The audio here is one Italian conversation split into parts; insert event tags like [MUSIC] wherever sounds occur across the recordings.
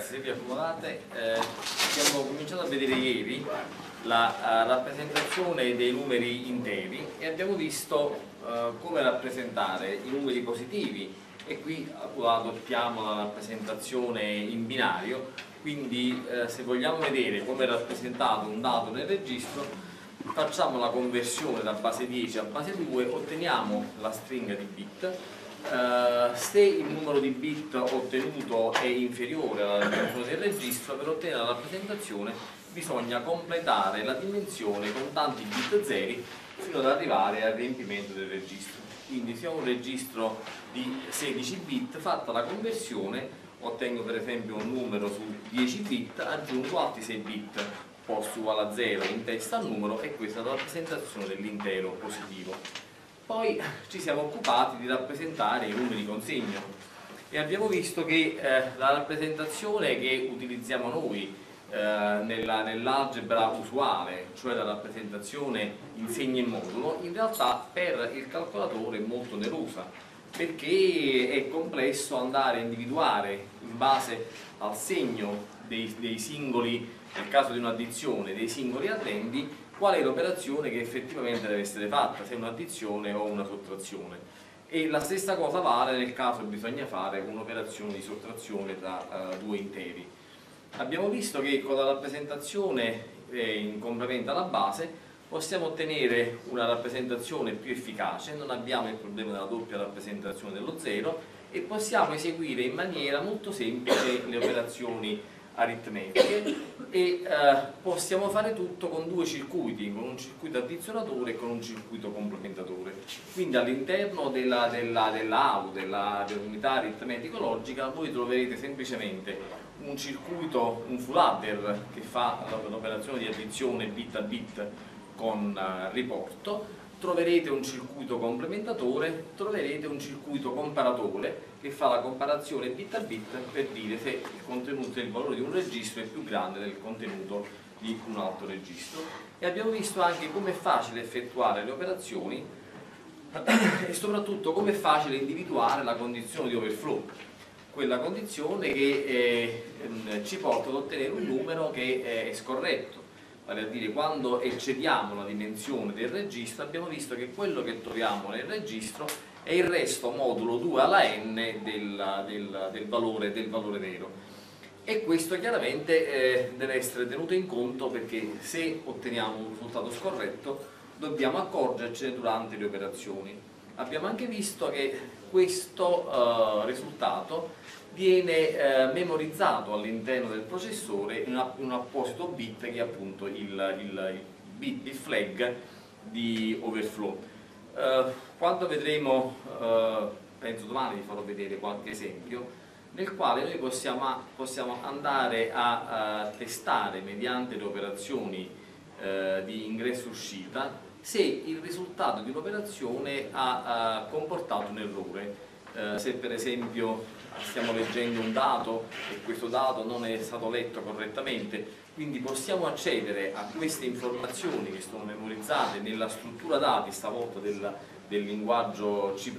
ragazzi, se vi accomodate, eh, abbiamo cominciato a vedere ieri la uh, rappresentazione dei numeri interi e abbiamo visto uh, come rappresentare i numeri positivi. E qui adottiamo la rappresentazione in binario, quindi uh, se vogliamo vedere come è rappresentato un dato nel registro facciamo la conversione da base 10 a base 2, otteniamo la stringa di bit Uh, se il numero di bit ottenuto è inferiore alla dimensione del registro, per ottenere la rappresentazione bisogna completare la dimensione con tanti bit zeri fino ad arrivare al riempimento del registro. Quindi se ho un registro di 16 bit, fatta la conversione, ottengo per esempio un numero su 10 bit, aggiungo altri 6 bit posto uguale a 0 in testa al numero e questa è la rappresentazione dell'intero positivo. Poi ci siamo occupati di rappresentare i numeri con segno e abbiamo visto che eh, la rappresentazione che utilizziamo noi eh, nell'algebra nell usuale, cioè la rappresentazione in segno e modulo, in realtà per il calcolatore è molto onerosa perché è complesso andare a individuare in base al segno dei, dei singoli, nel caso di un'addizione, dei singoli addendi qual è l'operazione che effettivamente deve essere fatta, se è un'addizione o una sottrazione. E la stessa cosa vale nel caso bisogna fare un'operazione di sottrazione tra uh, due interi. Abbiamo visto che con la rappresentazione eh, in complemento alla base possiamo ottenere una rappresentazione più efficace, non abbiamo il problema della doppia rappresentazione dello zero e possiamo eseguire in maniera molto semplice le operazioni aritmetiche e eh, possiamo fare tutto con due circuiti, con un circuito addizionatore e con un circuito complementatore. Quindi all'interno della, della, della AU, della, dell'unità aritmetico-logica, voi troverete semplicemente un circuito, un full adder che fa l'operazione di addizione bit a bit con uh, riporto troverete un circuito complementatore, troverete un circuito comparatore che fa la comparazione bit a bit per dire se il contenuto del valore di un registro è più grande del contenuto di un altro registro. E abbiamo visto anche come è facile effettuare le operazioni e soprattutto come è facile individuare la condizione di overflow, quella condizione che eh, ci porta ad ottenere un numero che è scorretto vale a dire quando eccediamo la dimensione del registro abbiamo visto che quello che troviamo nel registro è il resto modulo 2 alla n del, del, del, valore, del valore, vero e questo chiaramente eh, deve essere tenuto in conto perché se otteniamo un risultato scorretto dobbiamo accorgercene durante le operazioni. Abbiamo anche visto che questo eh, risultato viene eh, memorizzato all'interno del processore in, una, in, un apposito bit che è appunto il, il, il di flag di overflow. Eh, quando vedremo, eh, penso domani vi farò vedere qualche esempio, nel quale noi possiamo, possiamo andare a, a, testare mediante le operazioni eh, di ingresso-uscita se il risultato di un'operazione ha, ha comportato un errore. Eh, se per esempio stiamo leggendo un dato e questo dato non è stato letto correttamente, quindi possiamo accedere a queste informazioni che sono memorizzate nella struttura dati stavolta del, del linguaggio C++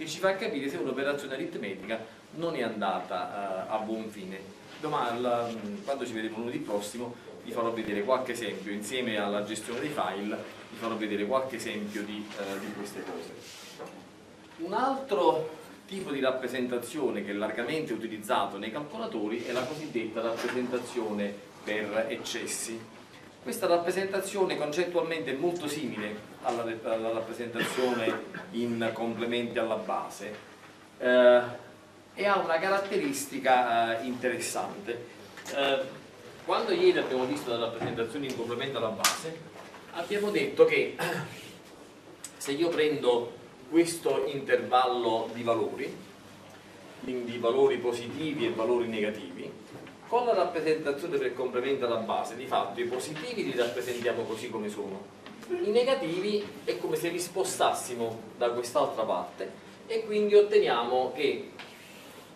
che ci fa capire se un'operazione aritmetica non è andata uh, a buon fine. Domani, la, quando ci vedremo lunedì prossimo, vi farò vedere qualche esempio, insieme alla gestione dei file, vi farò vedere qualche esempio di, uh, di queste cose. Un altro tipo di rappresentazione che è largamente utilizzato nei calcolatori è la cosiddetta rappresentazione per eccessi. Questa rappresentazione concettualmente è molto simile alla, alla rappresentazione in complementi alla base eh, e ha una caratteristica eh, interessante. Eh, quando ieri abbiamo visto la rappresentazione in complemento alla base abbiamo detto che [CLEARS THROAT] se io prendo questo intervallo di valori, quindi valori positivi e valori negativi, con la rappresentazione per complemento alla base, di fatto i positivi li rappresentiamo così come sono, i negativi è come se li spostassimo da quest'altra parte e quindi otteniamo che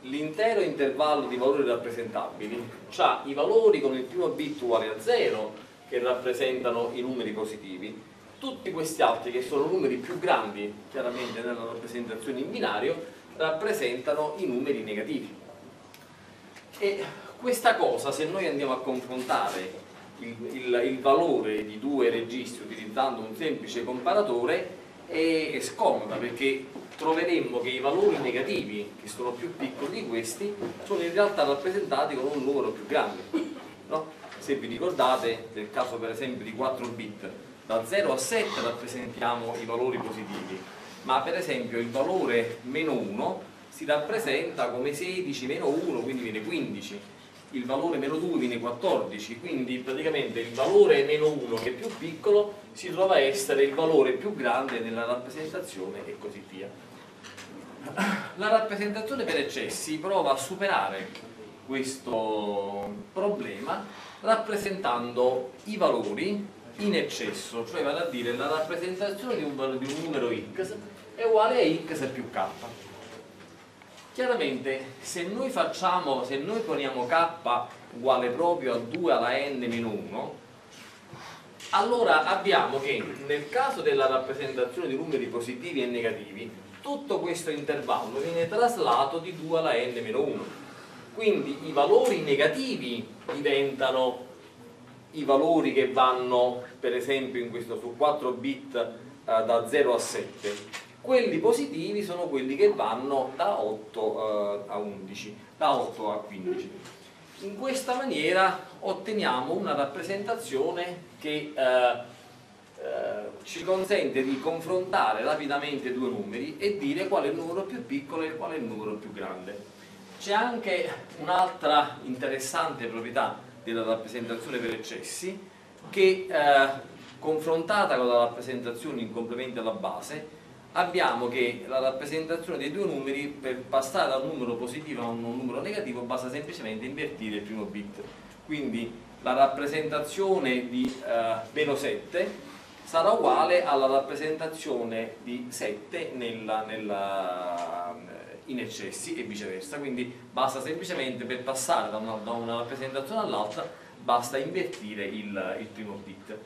l'intero intervallo di valori rappresentabili ha i valori con il primo bit uguale a 0 che rappresentano i numeri positivi tutti questi altri che sono numeri più grandi chiaramente nella rappresentazione in binario rappresentano i numeri negativi E questa cosa, se noi andiamo a confrontare il, il, il valore di due registri utilizzando un semplice comparatore, è, è scomoda perché troveremmo che i valori negativi, che sono più piccoli di questi, sono in realtà rappresentati con un numero più grande. No? Se vi ricordate, nel caso per esempio di 4 bit, da 0 a 7 rappresentiamo i valori positivi, ma per esempio il valore meno 1 si rappresenta come 16 meno 1, quindi viene 15, il valore meno 2 viene 14, quindi praticamente il valore meno 1 che è più piccolo si trova a essere il valore più grande nella rappresentazione e così via. La rappresentazione per eccessi prova a superare questo problema rappresentando i valori in eccesso, cioè vale a dire la rappresentazione di un, di un numero x è uguale a x più k. Chiaramente se noi facciamo, se noi poniamo k uguale proprio a 2 alla n meno 1, allora abbiamo che nel caso della rappresentazione di numeri positivi e negativi, tutto questo intervallo viene traslato di 2 alla n meno 1 quindi i valori negativi diventano i valori che vanno per esempio in questo su 4 bit eh, da 0 a 7 quelli positivi sono quelli che vanno da 8 eh, a 11 da 8 a 15 in questa maniera otteniamo una rappresentazione che eh, eh, ci consente di confrontare rapidamente due numeri e dire qual è il numero più piccolo e qual è il numero più grande. C'è anche un'altra interessante proprietà della rappresentazione per eccessi che eh, confrontata con la rappresentazione in complemento alla base abbiamo che la rappresentazione dei due numeri per passare da un numero positivo a un numero negativo basta semplicemente invertire il primo bit. Quindi la rappresentazione di eh, meno 7 sarà uguale alla rappresentazione di 7 nella, nella in eccessi e viceversa, quindi basta semplicemente per passare da una, da una rappresentazione all'altra basta invertire il, il primo bit.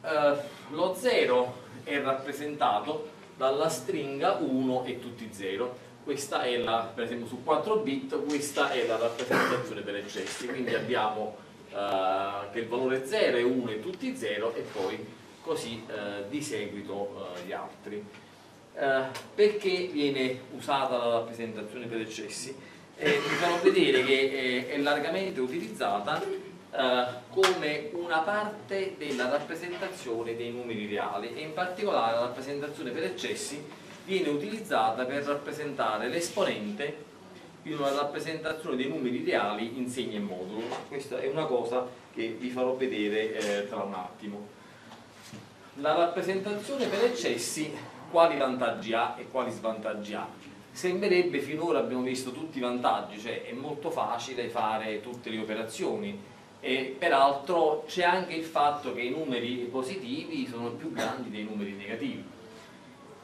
Uh, lo 0 è rappresentato dalla stringa 1 e tutti 0 questa è la, per esempio su 4 bit questa è la rappresentazione per eccessi. Quindi abbiamo uh, che il valore 0 è 1 e tutti 0 e poi così uh, di seguito gli altri eh, perché viene usata la rappresentazione per eccessi? Eh, vi farò vedere che è largamente utilizzata eh, come una parte della rappresentazione dei numeri reali e in particolare la rappresentazione per eccessi viene utilizzata per rappresentare l'esponente in una rappresentazione dei numeri reali in segno e modulo. Questa è una cosa che vi farò vedere eh, tra un attimo. La rappresentazione per eccessi quali vantaggi ha e quali svantaggi ha. Sembrerebbe finora abbiamo visto tutti i vantaggi, cioè è molto facile fare tutte le operazioni e peraltro c'è anche il fatto che i numeri positivi sono più grandi dei numeri negativi.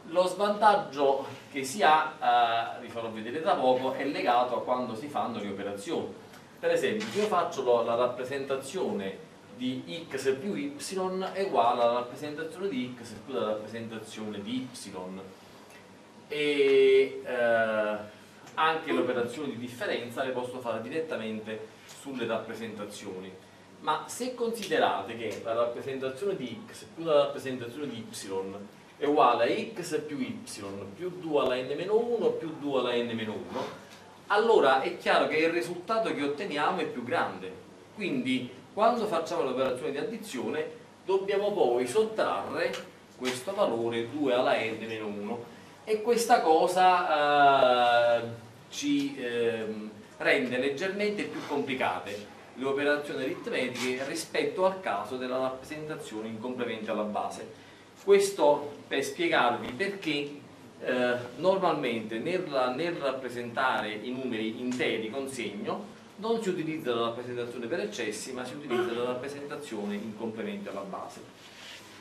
Lo svantaggio che si ha, eh, vi farò vedere tra poco, è legato a quando si fanno le operazioni. Per esempio, se io faccio la rappresentazione di x più y è uguale alla rappresentazione di x più la rappresentazione di y. E eh, anche le operazioni di differenza le posso fare direttamente sulle rappresentazioni. Ma se considerate che la rappresentazione di x più la rappresentazione di y è uguale a x più y più 2 alla n-1 più 2 alla n-1 allora è chiaro che il risultato che otteniamo è più grande. Quindi quando facciamo l'operazione di addizione dobbiamo poi sottrarre questo valore 2 alla n-1 e questa cosa eh, ci eh, rende leggermente più complicate le operazioni aritmetiche rispetto al caso della rappresentazione in complemento alla base. Questo per spiegarvi perché eh, normalmente nel, nel rappresentare i numeri interi con segno non si utilizza la rappresentazione per eccessi ma si utilizza la rappresentazione in complemento alla base.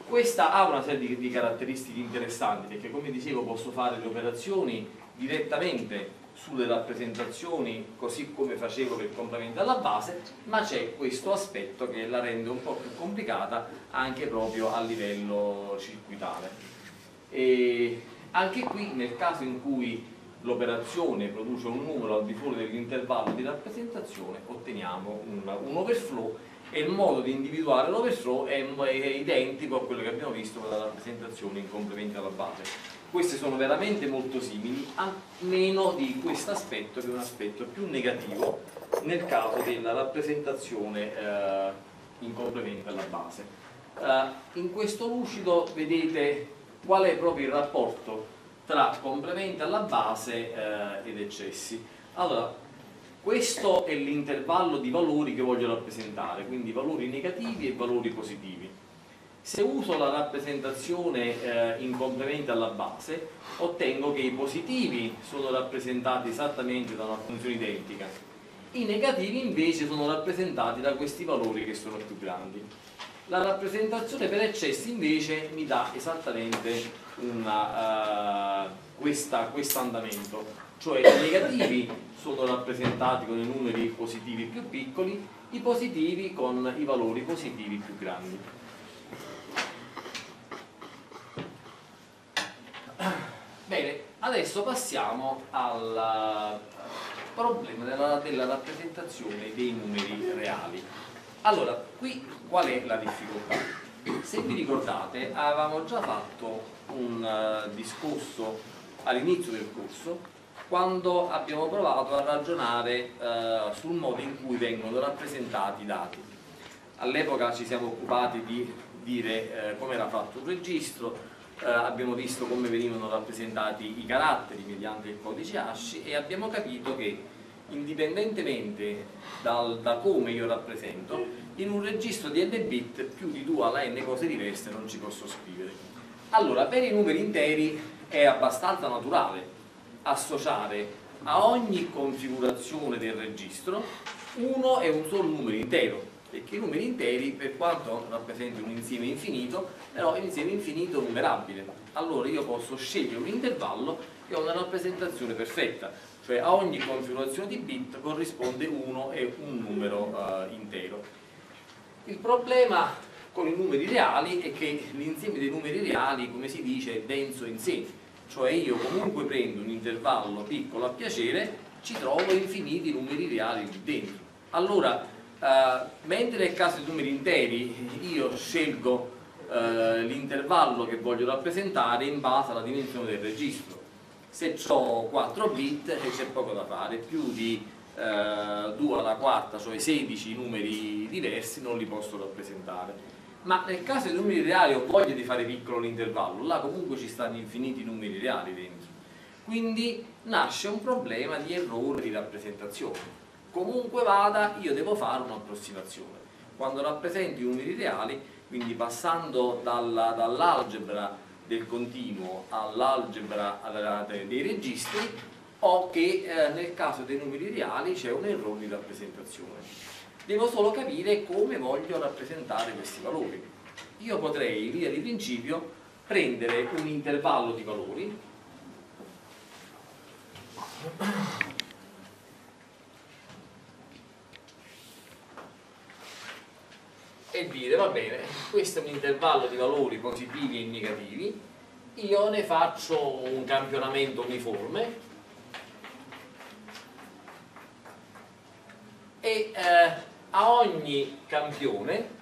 Questa ha una serie di, caratteristiche interessanti perché come dicevo posso fare le operazioni direttamente sulle rappresentazioni così come facevo per complemento alla base ma c'è questo aspetto che la rende un po' più complicata anche proprio a livello circuitale. E anche qui nel caso in cui l'operazione produce un numero al di fuori dell'intervallo di rappresentazione, otteniamo un, un overflow e il modo di individuare l'overflow è, è, identico a quello che abbiamo visto con la rappresentazione in complementi alla base. Queste sono veramente molto simili, a meno di questo aspetto che è un aspetto più negativo nel caso della rappresentazione eh, in complemento alla base. Eh, in questo lucido vedete qual è proprio il rapporto tra complementi alla base eh, ed eccessi. Allora, questo è l'intervallo di valori che voglio rappresentare, quindi valori negativi e valori positivi. Se uso la rappresentazione eh, in complemento alla base, ottengo che i positivi sono rappresentati esattamente da una funzione identica, i negativi invece sono rappresentati da questi valori che sono più grandi. La rappresentazione per eccessi invece mi dà esattamente una, uh, questo andamento, cioè i negativi sono rappresentati con i numeri positivi più piccoli, i positivi con i valori positivi più grandi. Bene, adesso passiamo al problema della, della rappresentazione dei numeri reali. Allora, qui qual è la difficoltà? Se vi ricordate, avevamo già fatto un uh, discorso all'inizio del corso quando abbiamo provato a ragionare uh, sul modo in cui vengono rappresentati i dati. All'epoca ci siamo occupati di dire uh, come era fatto un registro, abbiamo visto come venivano rappresentati i caratteri mediante il codice ASCII e abbiamo capito che indipendentemente dal, da come io rappresento, in un registro di n bit più di 2 alla n cose diverse non ci posso scrivere. Allora, per i numeri interi è abbastanza naturale associare a ogni configurazione del registro uno e un solo numero intero, perché i numeri interi, per quanto rappresentino un insieme infinito, però è un insieme infinito numerabile. Allora io posso scegliere un intervallo che ha una rappresentazione perfetta, cioè a ogni configurazione di bit corrisponde uno e un numero uh, intero. Il problema con i numeri reali è che l'insieme dei numeri reali, come si dice, è denso in sé, cioè io comunque prendo un intervallo piccolo a piacere, ci trovo infiniti numeri reali lì dentro. Allora, uh, mentre nel caso dei numeri interi io scelgo uh, l'intervallo che voglio rappresentare in base alla dimensione del registro, se ho 4 bit c'è poco da fare, più di eh, 2 alla quarta, cioè 16 numeri diversi, non li posso rappresentare. Ma nel caso dei numeri reali ho voglia di fare piccolo l'intervallo, là comunque ci stanno infiniti numeri reali dentro. Quindi nasce un problema di errore di rappresentazione. Comunque vada, io devo fare un'approssimazione. Quando rappresento i numeri reali, quindi passando dall'algebra del continuo all'algebra dei registri o che eh, nel caso dei numeri reali c'è un errore di rappresentazione. Devo solo capire come voglio rappresentare questi valori. Io potrei, in via di principio, prendere un intervallo di valori e dire va bene, questo è un intervallo di valori positivi e negativi, io ne faccio un campionamento uniforme. E eh, a ogni campione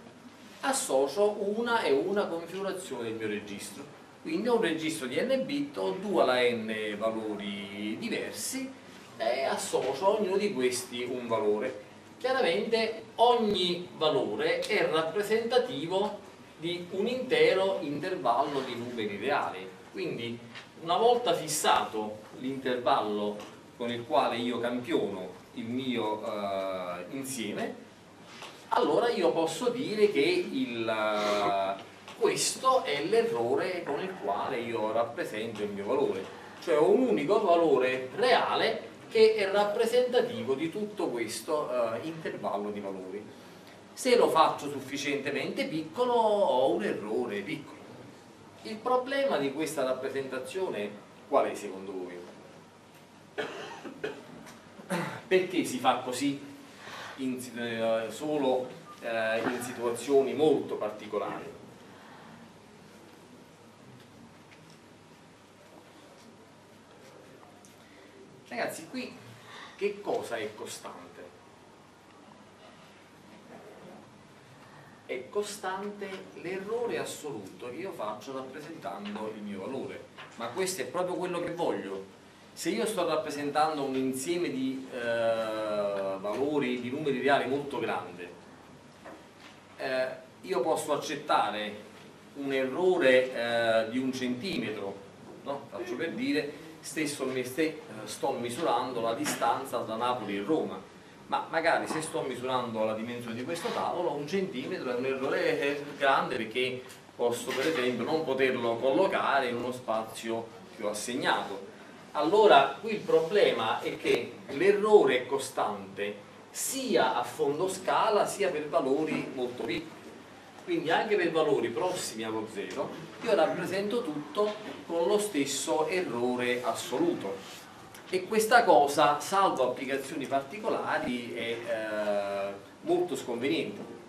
associo una e una configurazione del mio registro. Quindi ho un registro di n bit, ho due alla n valori diversi e associo a ognuno di questi un valore chiaramente ogni valore è rappresentativo di un intero intervallo di numeri reali. Quindi una volta fissato l'intervallo con il quale io campiono il mio uh, insieme allora io posso dire che il, uh, questo è l'errore con il quale io rappresento il mio valore. Cioè ho un unico valore reale che è rappresentativo di tutto questo uh, intervallo di valori. Se lo faccio sufficientemente piccolo ho un errore piccolo. Il problema di questa rappresentazione qual è secondo voi? Perché si fa così in, uh, solo uh, in situazioni molto particolari? Ragazzi, qui che cosa è costante? È costante l'errore assoluto che io faccio rappresentando il mio valore. Ma questo è proprio quello che voglio. Se io sto rappresentando un insieme di eh, valori, di numeri reali molto grande, eh, io posso accettare un errore eh, di un centimetro, no? faccio per dire, stesso ste, eh, sto misurando la distanza da Napoli a Roma, ma magari se sto misurando la dimensione di questo tavolo, un centimetro è un errore grande perché posso per esempio non poterlo collocare in uno spazio ho assegnato. Allora qui il problema è che l'errore è costante sia a fondo scala sia per valori molto piccoli quindi anche per valori prossimi allo zero io rappresento tutto con lo stesso errore assoluto. E questa cosa salvo applicazioni particolari è eh, molto sconveniente.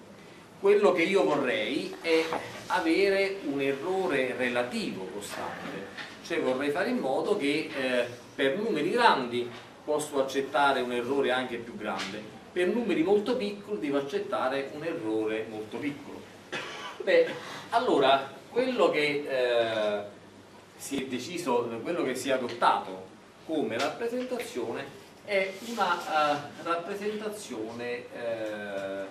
Quello che io vorrei è avere un errore relativo costante. Cioè vorrei fare in modo che eh, per numeri grandi posso accettare un errore anche più grande. Per numeri molto piccoli devo accettare un errore molto piccolo. Beh, allora, quello che eh, si è deciso, quello che si è adottato come rappresentazione è una uh, rappresentazione, eh,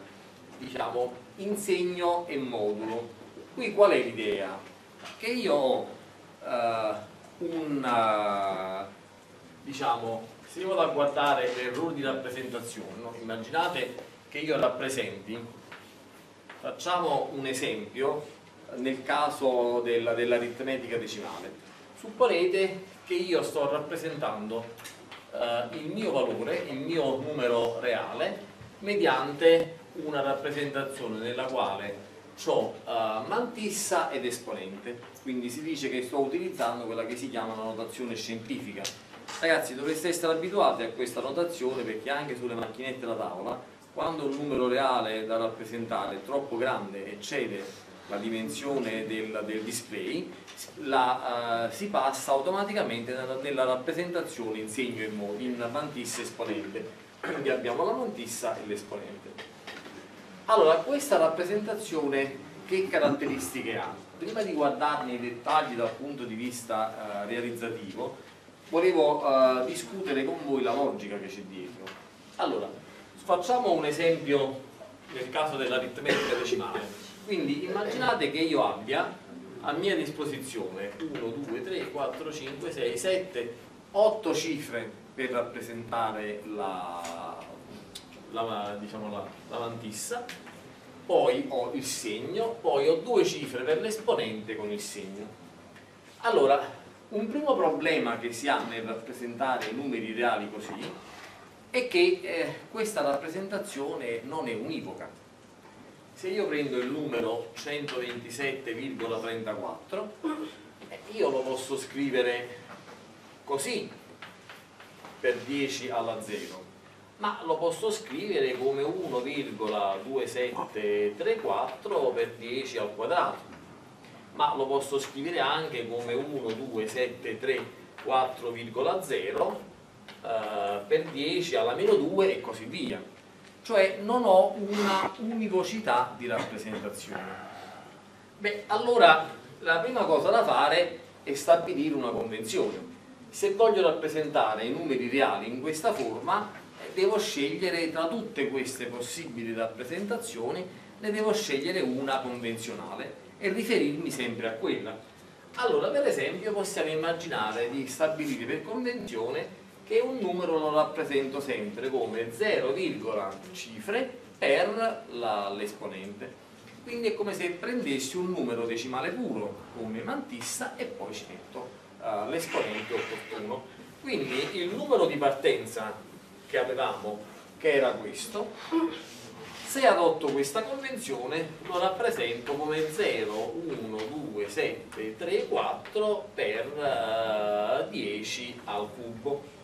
diciamo, in segno e modulo. Qui qual è l'idea? Che io ho uh, un, diciamo, se io vado a guardare l'errore di rappresentazione, no? immaginate che io rappresenti Facciamo un esempio nel caso dell'aritmetica decimale. Supponete che io sto rappresentando eh, il mio valore, il mio numero reale, mediante una rappresentazione nella quale ho eh, mantissa ed esponente. Quindi si dice che sto utilizzando quella che si chiama una notazione scientifica. Ragazzi dovreste essere abituati a questa notazione perché anche sulle macchinette da tavola quando un numero reale da rappresentare è troppo grande, eccede la dimensione del, del display, la, uh, si passa automaticamente nella, nella, rappresentazione in segno e modo, in mantissa esponente. Quindi abbiamo la mantissa e l'esponente. Allora, questa rappresentazione che caratteristiche ha? Prima di guardarne i dettagli dal punto di vista uh, realizzativo, volevo uh, discutere con voi la logica che c'è dietro. Allora, Facciamo un esempio nel caso dell'aritmetica decimale. Quindi immaginate che io abbia a mia disposizione 1, 2, 3, 4, 5, 6, 7, 8 cifre per rappresentare la, la, diciamo la, la mantissa, poi ho il segno, poi ho due cifre per l'esponente con il segno. Allora, un primo problema che si ha nel rappresentare i numeri reali così è che eh, questa rappresentazione non è univoca. Se io prendo il numero 127,34, eh, io lo posso scrivere così, per 10 alla 0, ma lo posso scrivere come 1,2734 per 10 al quadrato, ma lo posso scrivere anche come 1,2734,0 eh, per 10 alla meno 2 e così via. Cioè non ho una univocità di rappresentazione. Beh, allora la prima cosa da fare è stabilire una convenzione. Se voglio rappresentare i numeri reali in questa forma, eh, devo scegliere tra tutte queste possibili rappresentazioni, ne devo scegliere una convenzionale e riferirmi sempre a quella. Allora, per esempio, possiamo immaginare di stabilire per convenzione e un numero lo rappresento sempre come 0, cifre per l'esponente. Quindi è come se prendessi un numero decimale puro come mantissa e poi ci metto uh, l'esponente opportuno. Quindi il numero di partenza che avevamo, che era questo, se adotto questa convenzione lo rappresento come 0, 1, 2, 7, 3, 4 per uh, 10 al cubo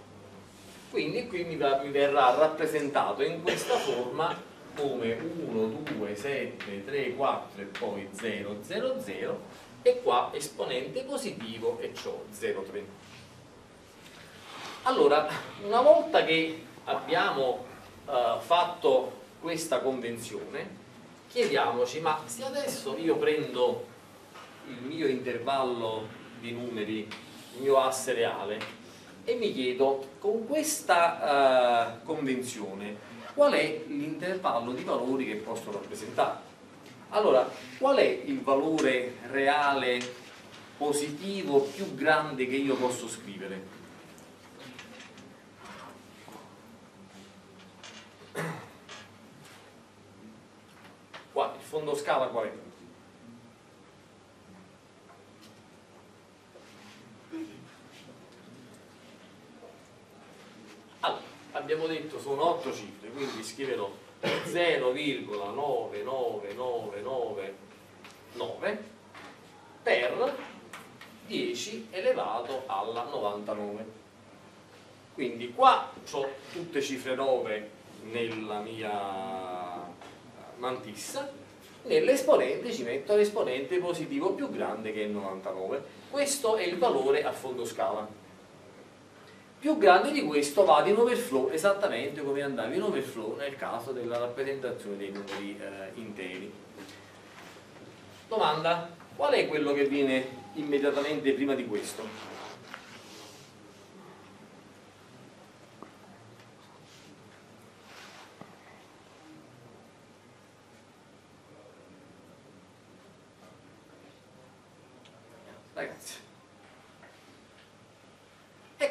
quindi qui mi, mi verrà rappresentato in questa forma come 1, 2, 7, 3, 4 e poi 0, 0, 0 e qua esponente positivo e ciò 0, 3. Allora, una volta che abbiamo uh, fatto questa convenzione, chiediamoci, ma se adesso io prendo il mio intervallo di numeri, il mio asse reale, e mi chiedo, con questa uh, convenzione, qual è l'intervallo di valori che posso rappresentare? Allora, qual è il valore reale positivo più grande che io posso scrivere? Qua, il fondo scala qual è? Allora, abbiamo detto sono 8 cifre, quindi scriverò 0,99999 per 10 elevato alla 99 quindi qua ho tutte cifre 9 nella mia mantissa nell'esponente ci metto l'esponente positivo più grande che è 99 questo è il valore a fondo scala più grande di questo va in overflow esattamente come andava in overflow nel caso della rappresentazione dei numeri eh, interi domanda qual è quello che viene immediatamente prima di questo?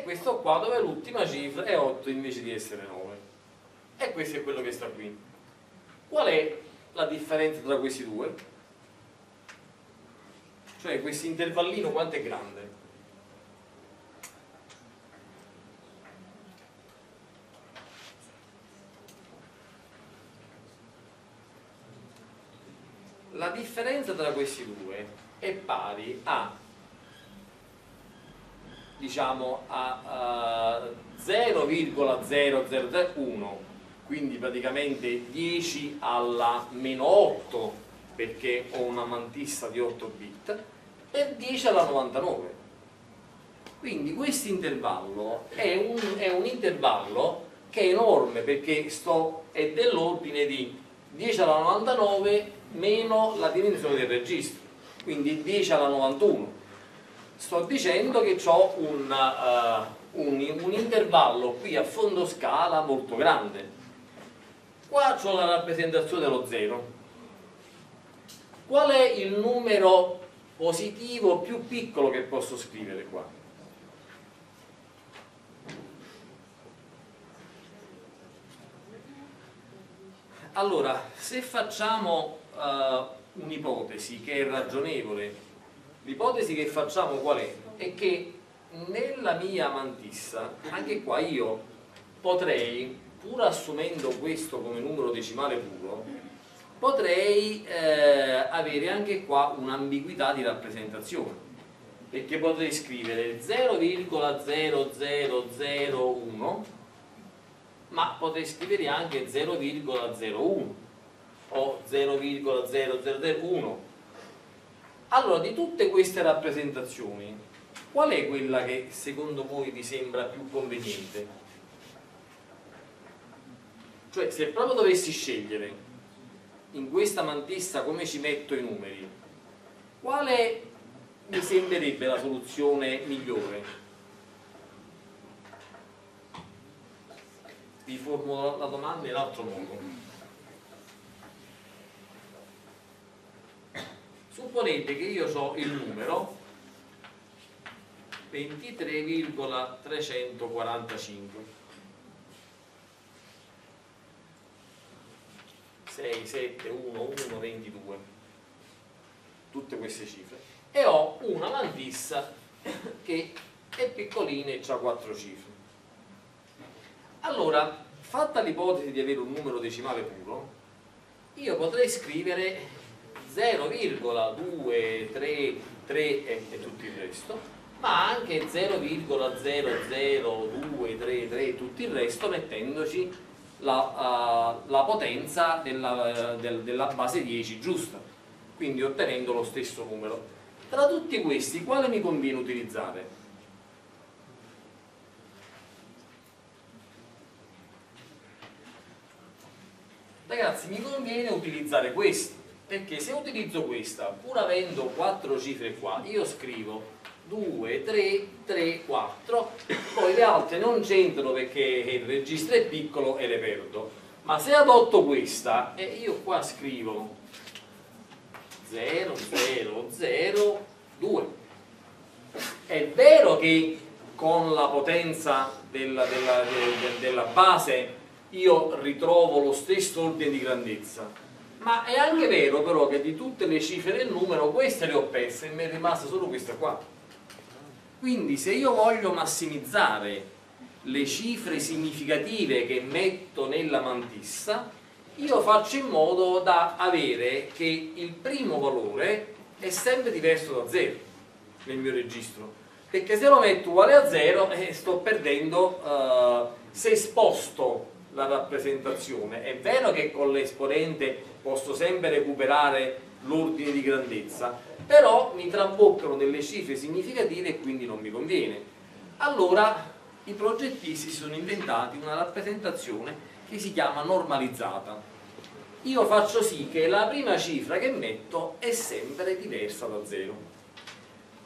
Questo qua dove l'ultima cifra è 8 invece di essere 9 e questo è quello che sta qui qual è la differenza tra questi due? cioè questo intervallino quanto è grande? la differenza tra questi due è pari a diciamo a uh, 0,0001 quindi praticamente 10 alla meno 8 perché ho una mantissa di 8 bit per 10 alla 99 quindi questo intervallo è un, è un intervallo che è enorme perché sto, è dell'ordine di 10 alla 99 meno la dimensione del registro quindi 10 alla 91 sto dicendo che ho un, uh, un, un, intervallo qui a fondo scala molto grande qua ho la rappresentazione dello 0 qual è il numero positivo più piccolo che posso scrivere qua? allora se facciamo uh, un'ipotesi che è ragionevole L'ipotesi che facciamo qual è? È che nella mia mantissa, anche qua io potrei, pur assumendo questo come numero decimale puro, potrei eh, avere anche qua un'ambiguità di rappresentazione perché potrei scrivere 0,0001 ma potrei scrivere anche 0,01 o 0,0001 allora, di tutte queste rappresentazioni, qual è quella che secondo voi vi sembra più conveniente? Cioè, se proprio dovessi scegliere in questa mantissa come ci metto i numeri, quale mi sembrerebbe la soluzione migliore? Vi formulo la domanda in altro modo. Supponete che io ho il numero 23,345 6, 7, 1, 1, 22 tutte queste cifre. E ho una mantissa che è piccolina e ha 4 cifre. Allora fatta l'ipotesi di avere un numero decimale puro io potrei scrivere 0,233 e, e tutto il resto ma anche 0,00233 e tutto il resto mettendoci la, uh, la potenza della, uh, del, della base 10 giusta quindi ottenendo lo stesso numero. Tra tutti questi quale mi conviene utilizzare? ragazzi mi conviene utilizzare questo perché se utilizzo questa pur avendo quattro cifre qua io scrivo 2, 3, 3, 4 poi le altre non c'entrano perché il registro è piccolo e le perdo. Ma se adotto questa e io qua scrivo 0, 0, 0, 2 è vero che con la potenza della, della, della base io ritrovo lo stesso ordine di grandezza ma è anche vero però che di tutte le cifre del numero queste le ho perse e mi è rimasta solo questa qua. Quindi se io voglio massimizzare le cifre significative che metto nella mantissa io faccio in modo da avere che il primo valore è sempre diverso da 0 nel mio registro. Perché se lo metto uguale a 0 eh, sto perdendo eh, se sposto la rappresentazione. È vero che con l'esponente posso sempre recuperare l'ordine di grandezza però mi traboccano delle cifre significative e quindi non mi conviene. Allora i progettisti si sono inventati una rappresentazione che si chiama normalizzata. Io faccio sì che la prima cifra che metto è sempre diversa da 0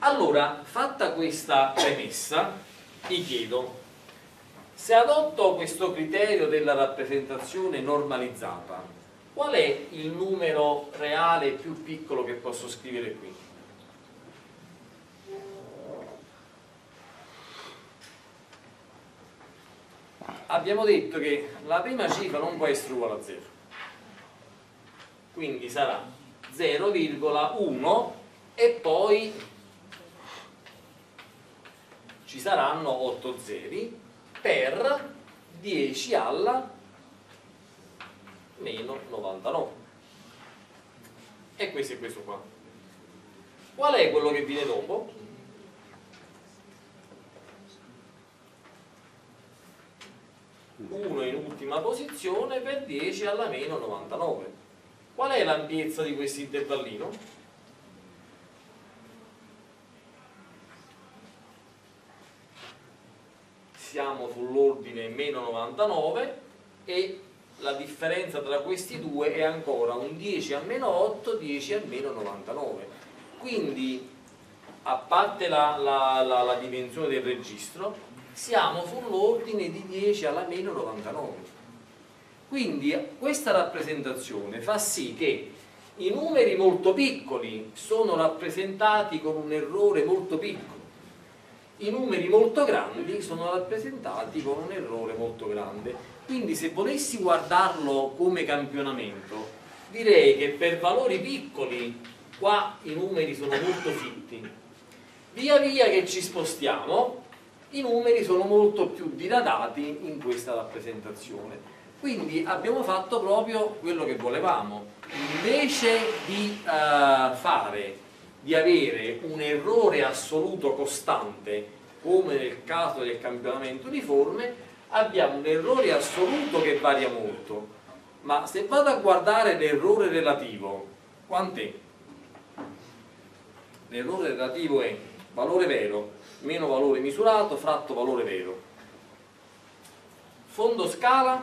allora, fatta questa premessa, vi chiedo, se adotto questo criterio della rappresentazione normalizzata, qual è il numero reale più piccolo che posso scrivere qui? Abbiamo detto che la prima cifra non può essere uguale a 0, quindi sarà 0,1 e poi ci saranno 8 zeri per 10 alla meno 99 e questo è questo qua qual è quello che viene dopo? uno in ultima posizione per 10 alla meno 99 qual è l'ampiezza di questo intervallino? siamo sull'ordine meno 99 e la differenza tra questi due è ancora un 10 a meno 8, 10 a meno 99 quindi a parte la, la, la, la dimensione del registro siamo sull'ordine di 10 alla meno 99 quindi questa rappresentazione fa sì che i numeri molto piccoli sono rappresentati con un errore molto piccolo. I numeri molto grandi sono rappresentati con un errore molto grande quindi se volessi guardarlo come campionamento direi che per valori piccoli qua i numeri sono molto fitti via via che ci spostiamo i numeri sono molto più diradati in questa rappresentazione. Quindi abbiamo fatto proprio quello che volevamo. Invece di uh, fare di avere un errore assoluto costante come nel caso del campionamento di forme abbiamo un errore assoluto che varia molto ma se vado a guardare l'errore relativo quant'è? l'errore relativo è valore vero meno valore misurato fratto valore vero fondo scala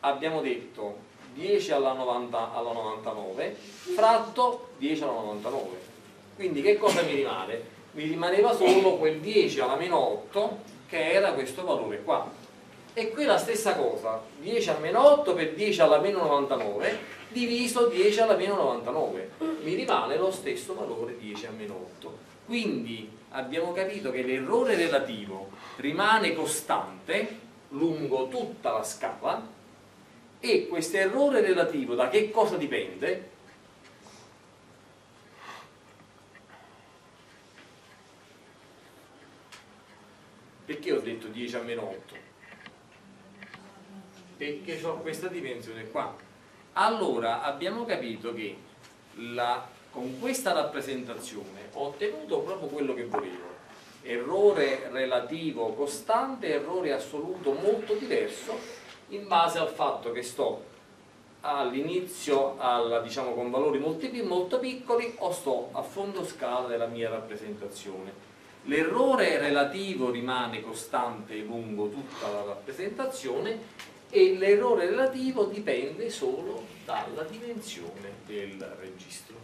abbiamo detto 10 alla, 90, alla 99 fratto 10 alla 99 quindi che cosa mi rimane? Mi rimaneva solo quel 10 alla meno 8 che era questo valore qua. E qui la stessa cosa 10 a meno 8 per 10 alla meno 99 diviso 10 alla meno 99 mi rimane lo stesso valore 10 a meno 8 quindi abbiamo capito che l'errore relativo rimane costante lungo tutta la scala e questo errore relativo da che cosa dipende? Perché ho detto 10 a meno 8? Perché ho questa dimensione qua. Allora abbiamo capito che la, con questa rappresentazione ho ottenuto proprio quello che volevo. Errore relativo costante, errore assoluto molto diverso in base al fatto che sto all'inizio diciamo, con valori molto, molto piccoli o sto a fondo scala della mia rappresentazione. L'errore relativo rimane costante lungo tutta la rappresentazione e l'errore relativo dipende solo dalla dimensione del registro.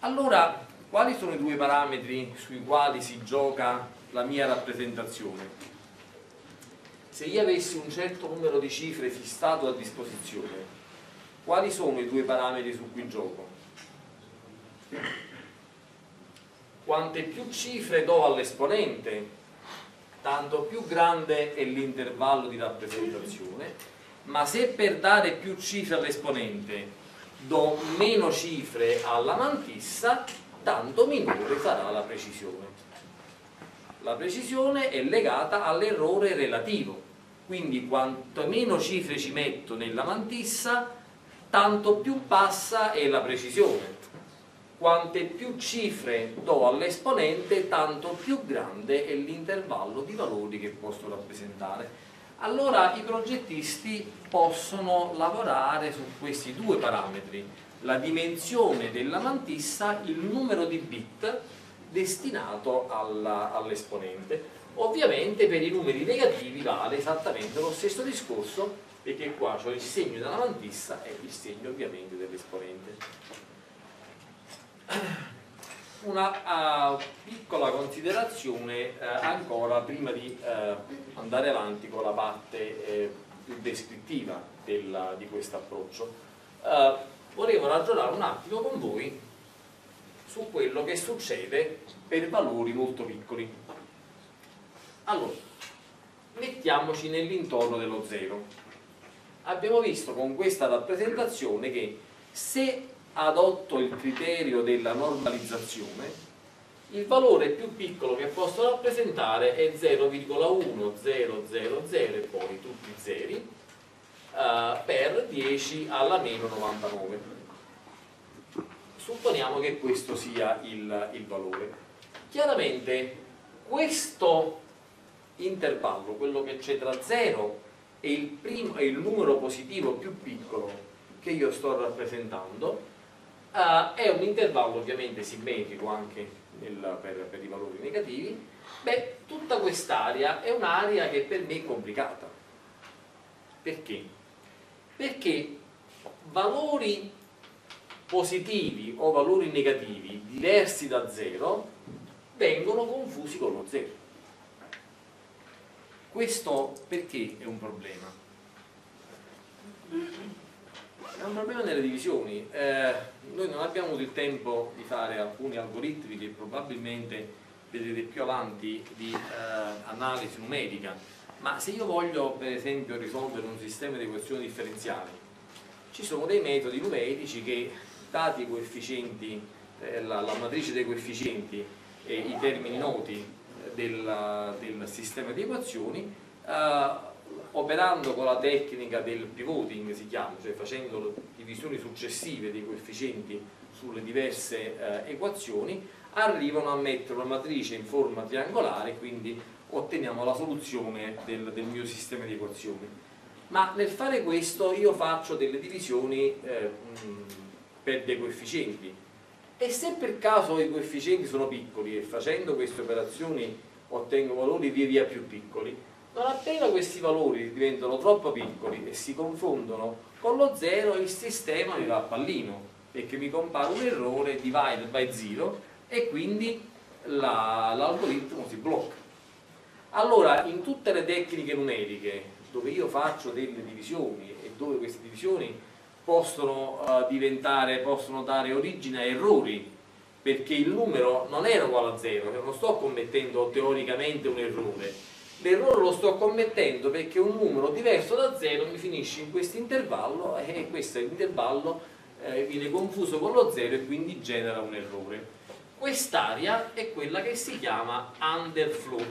Allora, quali sono i due parametri sui quali si gioca la mia rappresentazione? Se io avessi un certo numero di cifre fissato a disposizione, quali sono i due parametri su cui gioco? Quante più cifre do all'esponente, tanto più grande è l'intervallo di rappresentazione, ma se per dare più cifre all'esponente do meno cifre alla mantissa, tanto minore sarà la precisione. La precisione è legata all'errore relativo, quindi quanto meno cifre ci metto nella mantissa, tanto più bassa è la precisione. Quante più cifre do all'esponente, tanto più grande è l'intervallo di valori che posso rappresentare. Allora i progettisti possono lavorare su questi due parametri, la dimensione della mantissa, il numero di bit destinato all'esponente. Ovviamente per i numeri negativi vale esattamente lo stesso discorso perché qua ho il segno della mantissa e il segno ovviamente dell'esponente. Una uh, piccola considerazione uh, ancora prima di uh, andare avanti con la parte più descrittiva della, di questo approccio. volevo ragionare un attimo con voi su quello che succede per valori molto piccoli. Allora, mettiamoci nell'intorno dello zero. Abbiamo visto con questa rappresentazione che se adotto il criterio della normalizzazione, il valore più piccolo che posso rappresentare è 0,1000 e poi tutti i zeri uh, per 10 alla meno 99 supponiamo che questo sia il, il valore. Chiaramente questo intervallo, quello che c'è tra 0 e il, primo, e il numero positivo più piccolo che io sto rappresentando uh, è un intervallo ovviamente simmetrico anche nel, per, per, i valori negativi beh, tutta quest'area è un'area che per me è complicata perché? perché valori positivi o valori negativi diversi da 0 vengono confusi con lo 0 questo perché è un problema? È un problema nelle divisioni. Eh, noi non abbiamo avuto il tempo di fare alcuni algoritmi che probabilmente vedrete più avanti di eh, analisi numerica, ma se io voglio per esempio risolvere un sistema di equazioni differenziali, ci sono dei metodi numerici che dati i coefficienti, eh, la, la, matrice dei coefficienti e i termini noti del, del sistema di equazioni eh, operando con la tecnica del pivoting si chiama, cioè facendo divisioni successive dei coefficienti sulle diverse eh, equazioni arrivano a mettere una matrice in forma triangolare quindi otteniamo la soluzione del, del mio sistema di equazioni. Ma nel fare questo io faccio delle divisioni eh, per dei coefficienti. E se per caso i coefficienti sono piccoli e facendo queste operazioni ottengo valori via via più piccoli, non appena questi valori diventano troppo piccoli e si confondono con lo zero il sistema mi va a pallino perché mi compare un errore divide by zero e quindi l'algoritmo la, si blocca. Allora in tutte le tecniche numeriche dove io faccio delle divisioni e dove queste divisioni possono uh, diventare, possono dare origine a errori perché il numero non era uguale a 0, non sto commettendo teoricamente un errore, l'errore lo sto commettendo perché un numero diverso da 0 mi finisce in questo intervallo e questo intervallo eh, viene confuso con lo 0 e quindi genera un errore. Quest'area è quella che si chiama underflow.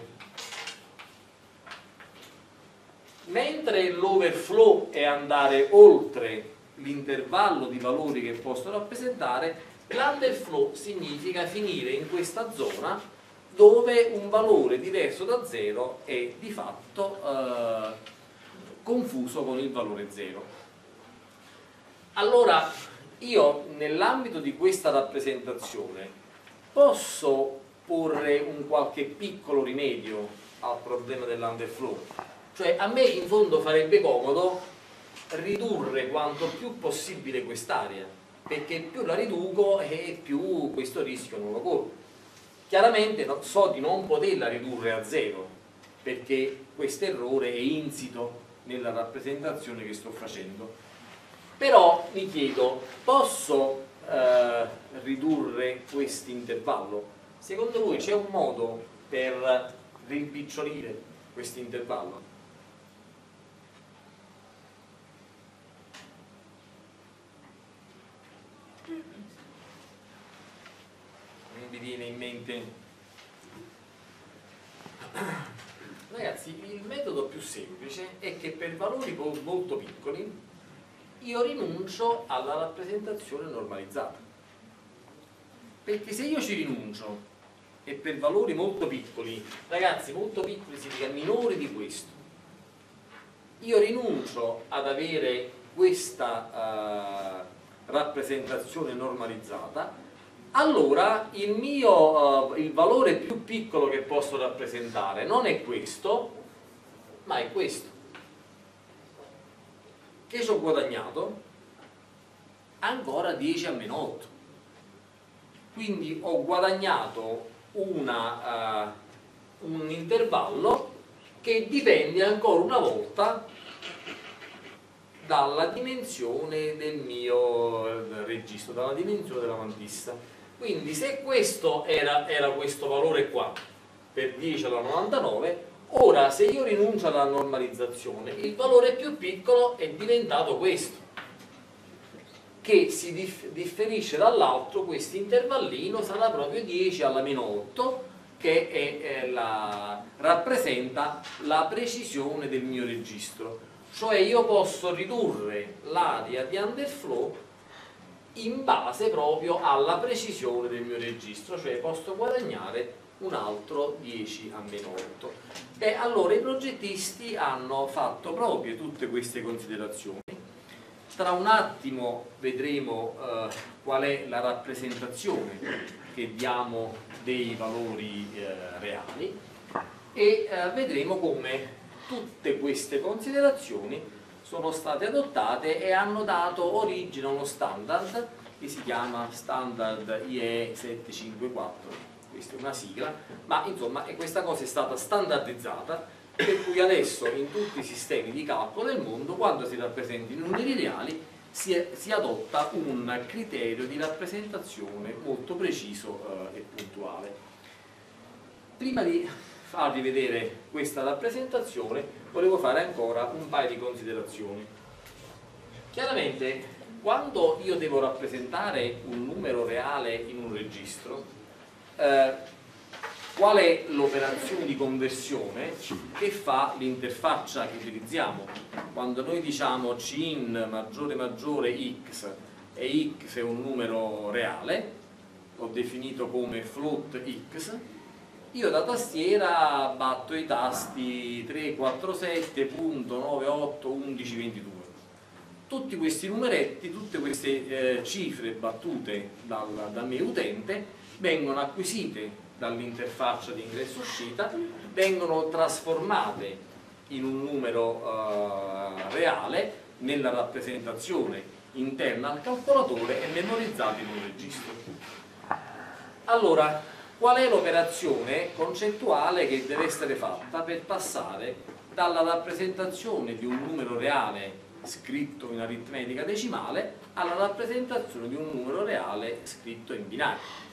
Mentre l'overflow è andare oltre l'intervallo di valori che posso rappresentare, l'underflow significa finire in questa zona dove un valore diverso da 0 è di fatto eh, confuso con il valore 0. Allora, io nell'ambito di questa rappresentazione posso porre un qualche piccolo rimedio al problema dell'underflow? Cioè a me in fondo farebbe comodo ridurre quanto più possibile quest'area, perché più la riduco e più questo rischio non lo corro. Chiaramente so di non poterla ridurre a zero, perché questo errore è insito nella rappresentazione che sto facendo. Però mi chiedo, posso eh, ridurre questo intervallo? Secondo voi c'è un modo per rimpicciolire questo intervallo? Non vi viene in mente? Ragazzi, il metodo più semplice è che per valori molto piccoli io rinuncio alla rappresentazione normalizzata. Perché se io ci rinuncio e per valori molto piccoli, ragazzi, molto piccoli significa minori di questo, io rinuncio ad avere questa uh, rappresentazione normalizzata allora il mio uh, il valore più piccolo che posso rappresentare non è questo ma è questo. Che ci ho guadagnato? Ancora 10 a meno 8 quindi ho guadagnato una, uh, un intervallo che dipende ancora una volta dalla dimensione del mio registro, dalla dimensione della mantissa quindi se questo era, era questo valore qua per 10 alla 99 ora se io rinuncio alla normalizzazione il valore più piccolo è diventato questo che si dif differisce dall'altro questo intervallino sarà proprio 10 alla meno 8 che è, è la, rappresenta la precisione del mio registro. Cioè io posso ridurre l'area di underflow in base proprio alla precisione del mio registro, cioè posso guadagnare un altro 10 a meno 8. E allora i progettisti hanno fatto proprio tutte queste considerazioni. Tra un attimo vedremo eh, qual è la rappresentazione che diamo dei valori eh, reali e eh, vedremo come tutte queste considerazioni sono state adottate e hanno dato origine a uno standard che si chiama standard IE 754 questa è una sigla ma insomma questa cosa è stata standardizzata per cui adesso in tutti i sistemi di calcolo del mondo quando si rappresentano i numeri reali si, è, si, adotta un criterio di rappresentazione molto preciso eh, e puntuale. Prima di farvi vedere questa rappresentazione volevo fare ancora un paio di considerazioni. Chiaramente quando io devo rappresentare un numero reale in un registro eh, qual è l'operazione di conversione che fa l'interfaccia che utilizziamo? Quando noi diciamo cin maggiore maggiore x e x è un numero reale l'ho definito come float x io da tastiera batto i tasti 3, 4, 7, punto, 9, 8, 11, 22. Tutti questi numeretti, tutte queste eh, cifre battute dal, dal mio utente vengono acquisite dall'interfaccia di ingresso-uscita, vengono trasformate in un numero eh, reale nella rappresentazione interna al calcolatore e memorizzate in un registro. Allora, qual è l'operazione concettuale che deve essere fatta per passare dalla rappresentazione di un numero reale scritto in aritmetica decimale alla rappresentazione di un numero reale scritto in binario.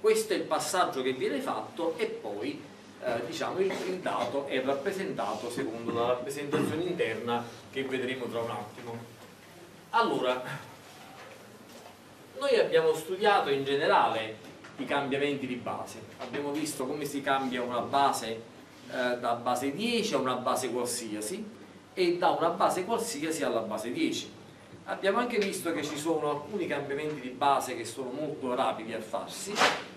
Questo è il passaggio che viene fatto e poi eh, diciamo, il, dato è rappresentato secondo la rappresentazione interna che vedremo tra un attimo. Allora, noi abbiamo studiato in generale i cambiamenti di base. Abbiamo visto come si cambia una base eh, da base 10 a una base qualsiasi e da una base qualsiasi alla base 10. Abbiamo anche visto che ci sono alcuni cambiamenti di base che sono molto rapidi a farsi,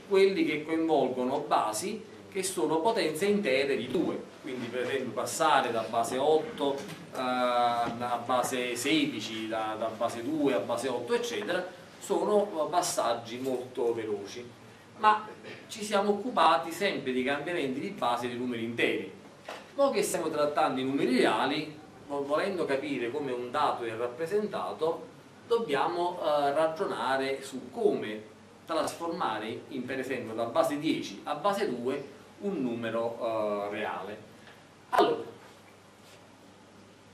quelli che coinvolgono basi che sono potenze intere di 2, quindi per esempio passare da base 8 eh, a base 16, da, da base 2 a base 8 eccetera, sono passaggi molto veloci ma ci siamo occupati sempre di cambiamenti di base di numeri interi Ma che stiamo trattando i numeri reali, volendo capire come un dato è rappresentato, dobbiamo eh, ragionare su come trasformare in, per esempio da base 10 a base 2 un numero eh, reale. Allora,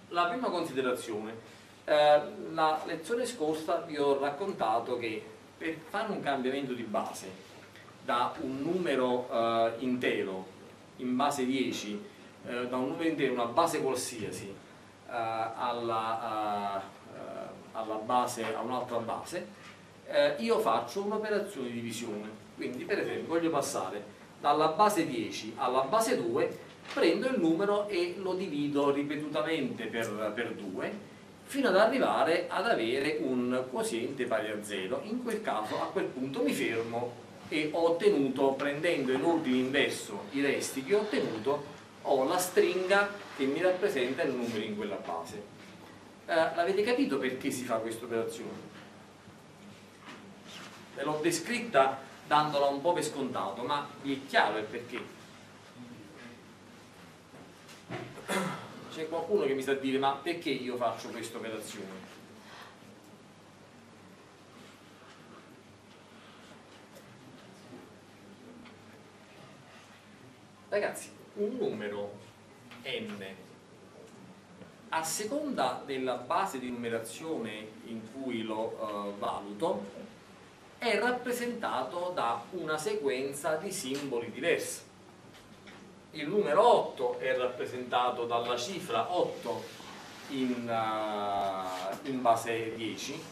la prima considerazione, eh, la lezione scorsa vi ho raccontato che per fare un cambiamento di base da un numero eh, intero in base 10, eh, da un numero intero, una base qualsiasi, eh, alla, eh, alla base, a un'altra base, eh, io faccio un'operazione di divisione. Quindi per esempio voglio passare dalla base 10 alla base 2, prendo il numero e lo divido ripetutamente per, per 2 fino ad arrivare ad avere un quoziente pari a 0. In quel caso a quel punto mi fermo e ho ottenuto, prendendo in ordine inverso i resti che ho ottenuto, ho la stringa che mi rappresenta il numero in quella base. Eh, l'avete capito perché si fa questa operazione? ve l'ho descritta dandola un po' per scontato, ma vi è chiaro il perché. C'è qualcuno che mi sta a dire, ma perché io faccio questa operazione? Ragazzi, un numero n a seconda della base di numerazione in cui lo uh, valuto è rappresentato da una sequenza di simboli diversi. Il numero 8 è rappresentato dalla cifra 8 in, uh, in base 10,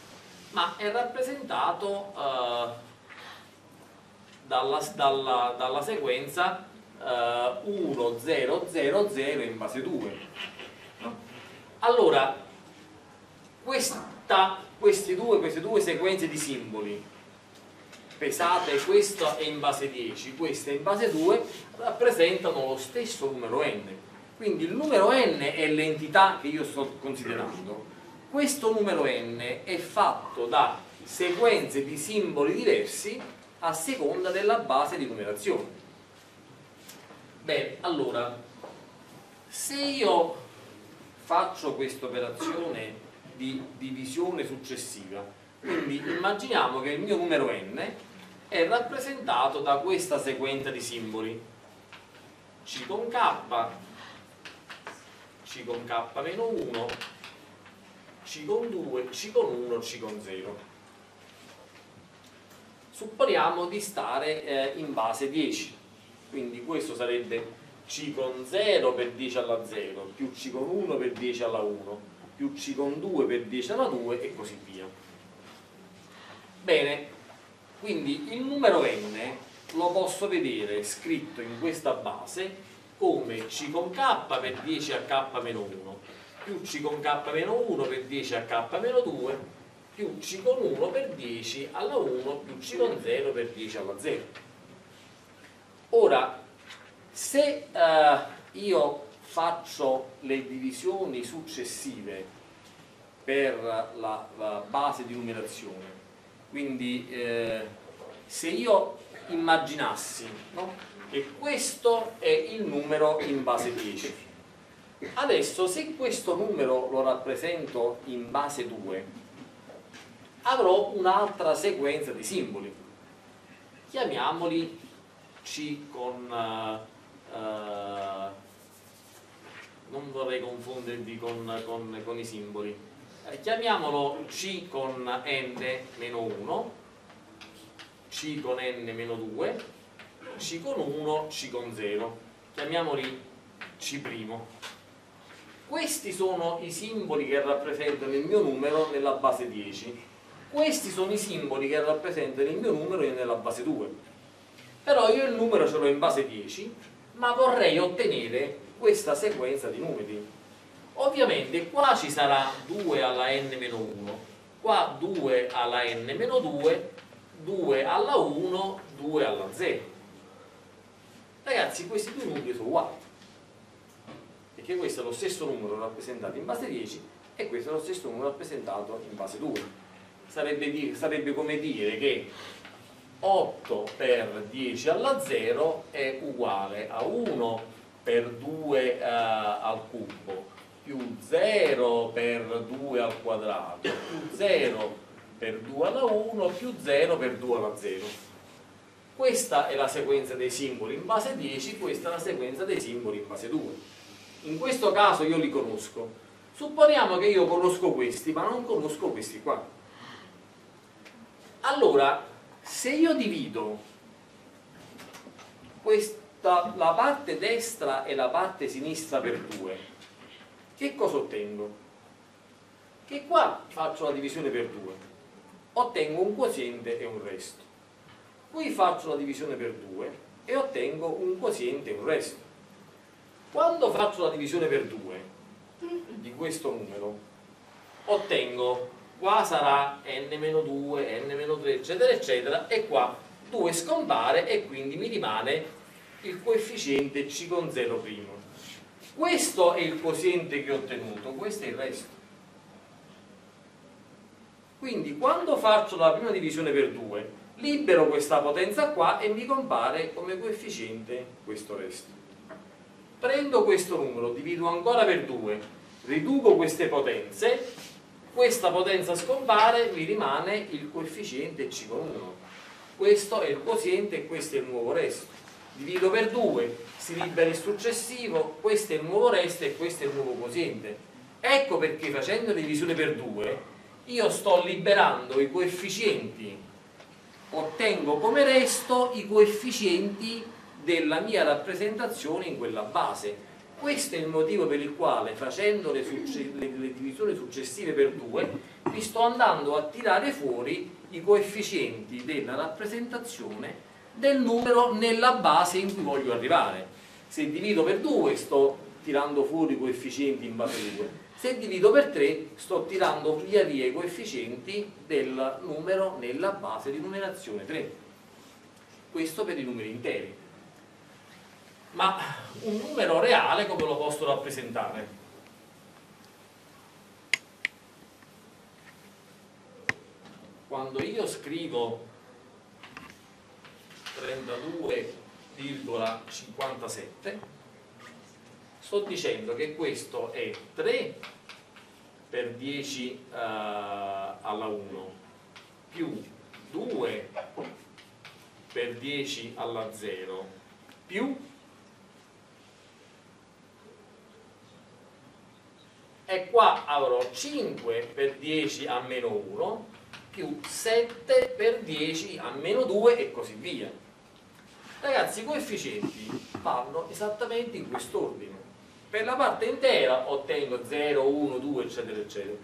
ma è rappresentato uh, dalla, dalla, dalla, sequenza 1, 0, 0, 0 in base 2. Allora, questa, queste, due, queste due sequenze di simboli pesate questa è in base 10, questa è in base 2, rappresentano lo stesso numero n. Quindi il numero n è l'entità che io sto considerando. Questo numero n è fatto da sequenze di simboli diversi a seconda della base di numerazione. Bene, allora, se io faccio questa operazione di divisione successiva, quindi immaginiamo che il mio numero n è rappresentato da questa sequenza di simboli. C con K C con K meno 1 C con 2 C con 1 C con 0 supponiamo di stare eh, in base 10 quindi questo sarebbe C con 0 per 10 alla 0 più C con 1 per 10 alla 1 più C con 2 per 10 alla 2 e così via. Bene quindi il numero n lo posso vedere scritto in questa base come c con k per 10 a k meno 1 più c con k meno 1 per 10 a k meno 2 più c con 1 per 10 alla 1 più c con 0 per 10 alla 0 ora se eh, io faccio le divisioni successive per la, la base di numerazione quindi eh, se io immaginassi no? che questo è il numero in base 10, adesso se questo numero lo rappresento in base 2, avrò un'altra sequenza di simboli. Chiamiamoli C con... Uh, non vorrei confondervi con, con, con i simboli. Eh, chiamiamolo C con n-1 C con n-2 C con 1 C con 0 chiamiamoli C' questi sono i simboli che rappresentano il mio numero nella base 10 questi sono i simboli che rappresentano il mio numero nella base 2 però io il numero ce l'ho in base 10 ma vorrei ottenere questa sequenza di numeri. Ovviamente qua ci sarà 2 alla n-1 qua 2 alla n-2 2 alla 1 2 alla 0 ragazzi questi due numeri sono uguali perché questo è lo stesso numero rappresentato in base 10 e questo è lo stesso numero rappresentato in base 2 sarebbe, dire, sarebbe come dire che 8 per 10 alla 0 è uguale a 1 per 2 eh, al cubo più 0 per 2 al quadrato più 0 per 2 alla 1 più 0 per 2 alla 0 questa è la sequenza dei simboli in base 10 questa è la sequenza dei simboli in base 2 in questo caso io li conosco. Supponiamo che io conosco questi ma non conosco questi qua. Allora se io divido questa, la parte destra e la parte sinistra per 2 che cosa ottengo? che qua faccio la divisione per 2 ottengo un quoziente e un resto qui faccio la divisione per 2 e ottengo un quoziente e un resto quando faccio la divisione per 2 di questo numero ottengo qua sarà n-2, n-3 eccetera eccetera e qua 2 scompare e quindi mi rimane il coefficiente c con 0 primo. Questo è il quoziente che ho ottenuto, questo è il resto. Quindi quando faccio la prima divisione per 2, libero questa potenza qua e mi compare come coefficiente questo resto. Prendo questo numero, divido ancora per 2, riduco queste potenze, questa potenza scompare, mi rimane il coefficiente c con 1 questo è il quoziente e questo è il nuovo resto. Divido per 2 si libera il successivo questo è il nuovo resto e questo è il nuovo quoziente. Ecco perché facendo divisione per 2 io sto liberando i coefficienti. Ottengo come resto i coefficienti della mia rappresentazione in quella base questo è il motivo per il quale facendo le, le, le divisioni successive per 2 vi sto andando a tirare fuori i coefficienti della rappresentazione del numero nella base in cui voglio arrivare. Se divido per 2 sto tirando fuori i coefficienti in base 2, se divido per 3 sto tirando via via i coefficienti del numero nella base di numerazione 3. Questo per i numeri interi. Ma un numero reale come lo posso rappresentare? quando io scrivo 32,57 sto dicendo che questo è 3 per 10 uh, alla 1 più 2 per 10 alla 0 più e qua avrò 5 per 10 a meno 1 più 7 per 10 a meno 2 e così via. Ragazzi, i coefficienti vanno esattamente in quest'ordine. Per la parte intera ottengo 0, 1, 2, eccetera, eccetera.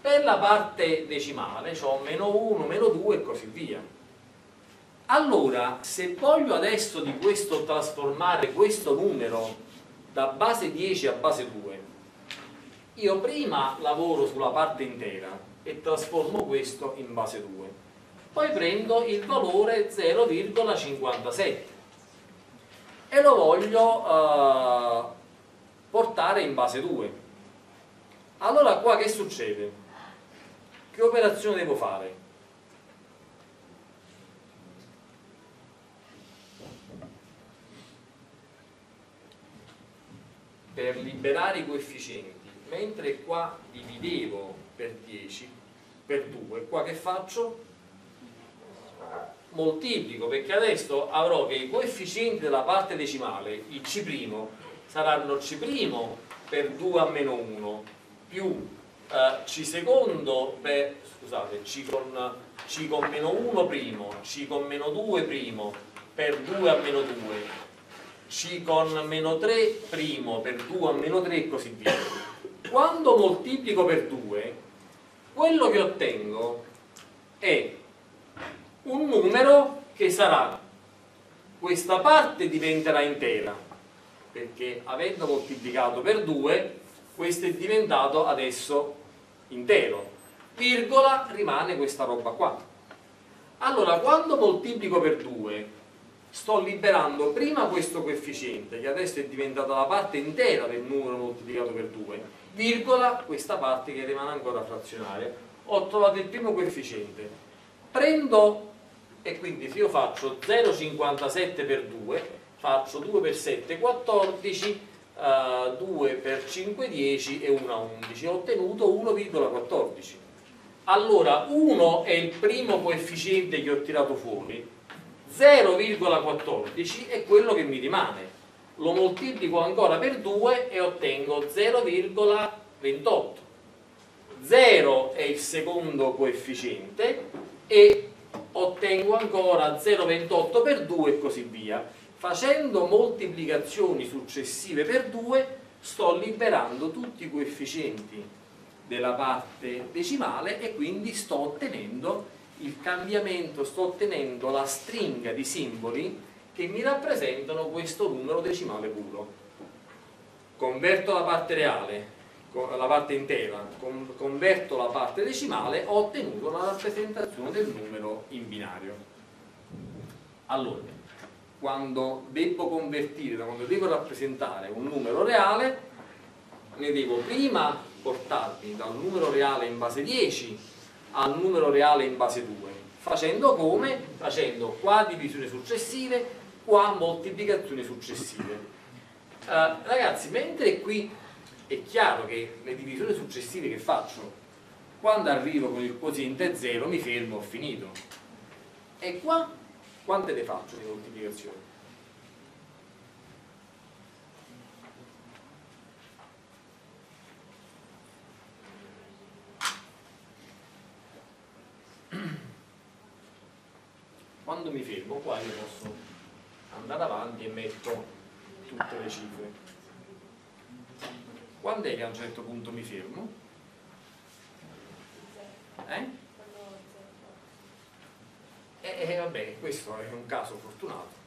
Per la parte decimale ho meno 1, meno 2 e così via. Allora, se voglio adesso di questo trasformare questo numero da base 10 a base 2, io prima lavoro sulla parte intera e trasformo questo in base 2 poi prendo il valore 0,57 e lo voglio uh, portare in base 2 allora qua che succede? che operazione devo fare? per liberare i coefficienti mentre qua dividevo per 10 per 2 qua che faccio? moltiplico perché adesso avrò che i coefficienti della parte decimale il C' saranno C' per 2 a meno 1 più eh, C secondo per, scusate, C con, C con meno 1 primo, C con meno 2 primo per 2 a meno 2 C con meno 3 primo per 2 a meno 3 e così via quando moltiplico per 2 quello che ottengo è un numero che sarà questa parte diventerà intera perché avendo moltiplicato per 2 questo è diventato adesso intero. Virgola rimane questa roba qua. Allora quando moltiplico per 2 sto liberando prima questo coefficiente che adesso è diventata la parte intera del numero moltiplicato per 2 virgola questa parte che rimane ancora frazionaria. Ho trovato il primo coefficiente. Prendo e quindi se io faccio 0,57 per 2 faccio 2 per 7 14 uh, 2 per 5 10 e 1 11 ho ottenuto 1,14 allora 1 è il primo coefficiente che ho tirato fuori. 0,14 è quello che mi rimane lo moltiplico ancora per 2 e ottengo 0,28 0 è il secondo coefficiente e ottengo ancora 0,28 per 2 e così via. Facendo moltiplicazioni successive per 2 sto liberando tutti i coefficienti della parte decimale e quindi sto ottenendo il cambiamento, sto ottenendo la stringa di simboli che mi rappresentano questo numero decimale puro. Converto la parte reale, la parte intera, converto la parte decimale, ho ottenuto la rappresentazione del numero in binario. Allora, quando devo convertire, quando devo rappresentare un numero reale, ne devo prima portarmi dal numero reale in base 10 al numero reale in base 2 facendo come? facendo qua divisioni successive qua moltiplicazioni successive uh, ragazzi mentre qui è chiaro che le divisioni successive che faccio quando arrivo con il quoziente 0 mi fermo, ho finito e qua quante ne faccio di moltiplicazioni? quando mi fermo qua io posso andare avanti e metto tutte le cifre quando è che a un certo punto mi fermo? Eh? E, eh, e eh, vabbè, questo è un caso fortunato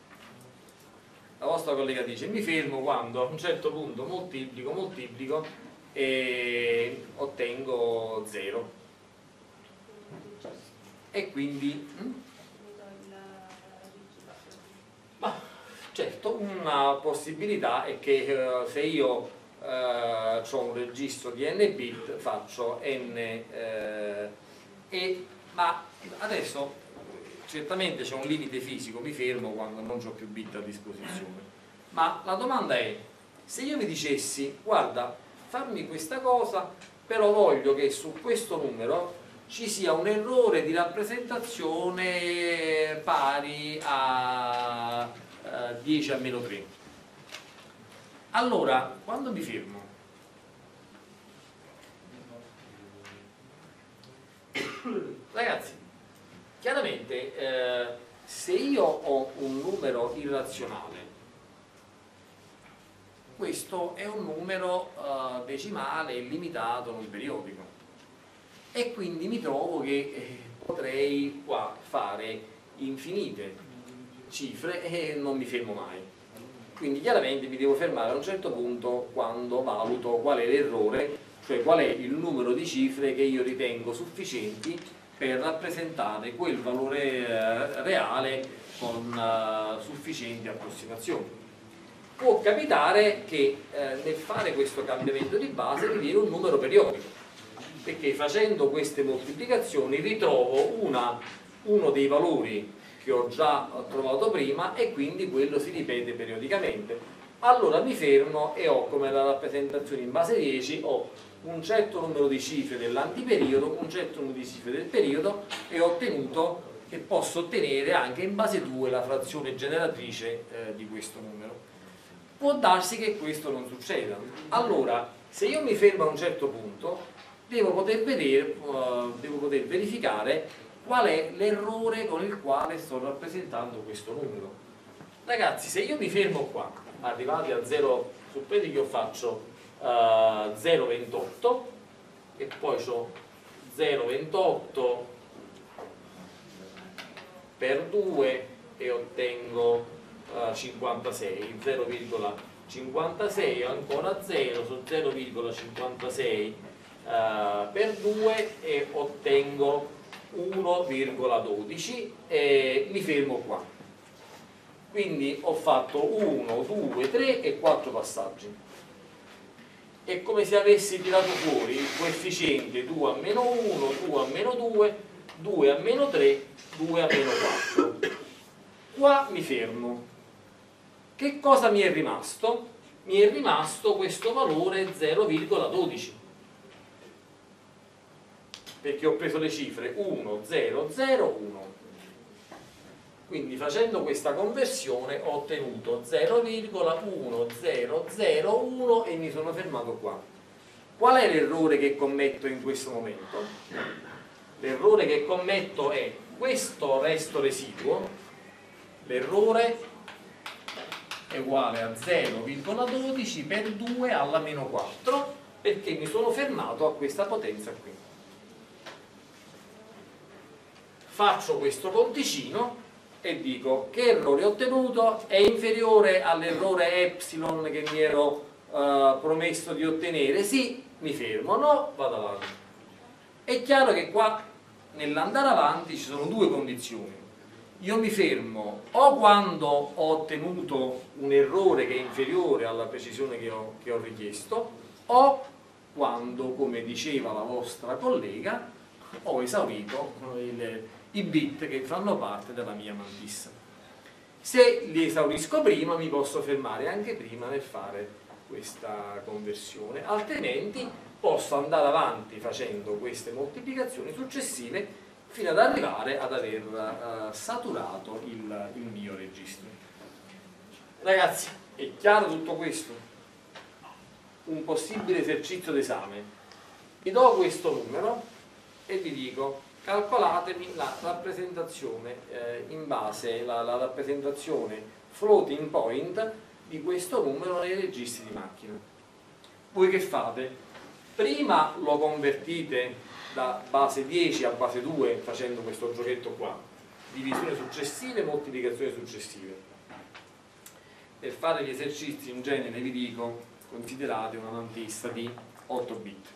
la vostra collega dice mi fermo quando a un certo punto moltiplico, moltiplico e ottengo 0 e quindi hm? Certo, una possibilità è che eh, se io eh, ho un registro di n bit faccio n eh, e ma adesso certamente c'è un limite fisico, mi fermo quando non ho più bit a disposizione. Ma la domanda è, se io vi dicessi, guarda, fammi questa cosa, però voglio che su questo numero ci sia un errore di rappresentazione pari a 10 a meno 3 allora quando mi fermo? Ragazzi chiaramente eh, se io ho un numero irrazionale questo è un numero eh, decimale illimitato non periodico. E quindi mi trovo che eh, potrei qua fare infinite cifre e non mi fermo mai. Quindi chiaramente mi devo fermare a un certo punto quando valuto qual è l'errore, cioè qual è il numero di cifre che io ritengo sufficienti per rappresentare quel valore eh, reale con uh, sufficienti approssimazioni. Può capitare che eh, nel fare questo cambiamento di base mi viene un numero periodico, perché facendo queste moltiplicazioni ritrovo una, uno dei valori che ho già trovato prima e quindi quello si ripete periodicamente. Allora mi fermo e ho come la rappresentazione in base 10 ho un certo numero di cifre dell'antiperiodo, un certo numero di cifre del periodo e ho ottenuto e posso ottenere anche in base 2 la frazione generatrice eh, di questo numero. Può darsi che questo non succeda. Allora, se io mi fermo a un certo punto, devo poter, vedere, uh, devo poter verificare qual è l'errore con il quale sto rappresentando questo numero? Ragazzi se io mi fermo qua arrivati a 0 suppete che io faccio uh, eh, 0,28 e poi ho 0,28 per 2 e ottengo uh, 56 0,56 ancora 0 su 0,56 uh, per 2 e ottengo 1,12 e mi fermo qua. Quindi ho fatto 1, 2, 3 e 4 passaggi. È come se avessi tirato fuori il coefficiente 2 a meno 1, 2 a meno 2 2 a meno 3, 2 a meno 4 qua mi fermo. Che cosa mi è rimasto? Mi è rimasto questo valore 0,12 perché ho preso le cifre 1, 0, 0, 1 quindi facendo questa conversione ho ottenuto 0,1001 e mi sono fermato qua. Qual è l'errore che commetto in questo momento? l'errore che commetto è questo resto residuo l'errore è uguale a 0,12 per 2 alla meno 4 perché mi sono fermato a questa potenza qui faccio questo conticino e dico che errore ottenuto? È inferiore all'errore epsilon che mi ero uh, promesso di ottenere. Sì, mi fermo, no, vado avanti. È chiaro che qua nell'andare avanti ci sono due condizioni. Io mi fermo o quando ho ottenuto un errore che è inferiore alla precisione che ho, che ho richiesto o quando, come diceva la vostra collega, ho esaurito il, i bit che fanno parte della mia mantissa. Se li esaurisco prima mi posso fermare anche prima nel fare questa conversione, altrimenti posso andare avanti facendo queste moltiplicazioni successive fino ad arrivare ad aver uh, saturato il, il mio registro. Ragazzi, è chiaro tutto questo? Un possibile esercizio d'esame. Vi do questo numero e vi dico calcolatemi la rappresentazione eh, in base alla la rappresentazione floating point di questo numero nei registri di macchina. Voi che fate? Prima lo convertite da base 10 a base 2 facendo questo giochetto qua divisioni successive e moltiplicazioni successive per fare gli esercizi in genere vi dico considerate una mantissa di 8 bit